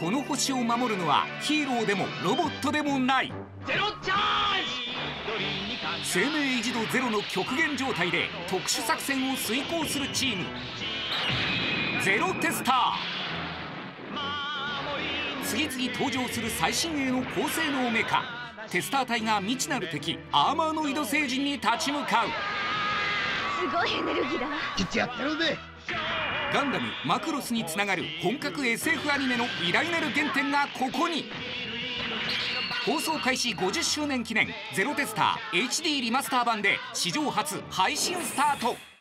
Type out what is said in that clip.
この星を守るのはヒーローでもロボットでもない。ゼロチャージ生命維持度ゼロの極限状態で特殊作戦を遂行するチーム。ゼロテスター。次々登場する最新鋭の高性能メカ。テスター隊が未知なる敵アーマーノイド星人に立ち向かう。すごいエネルギーだっちやってるぜガンダムマクロスにつながる本格 SF アニメの偉大なる原点がここに。放送開始50周年記念「ゼロテスター HD リマスター版」で史上初配信スタート。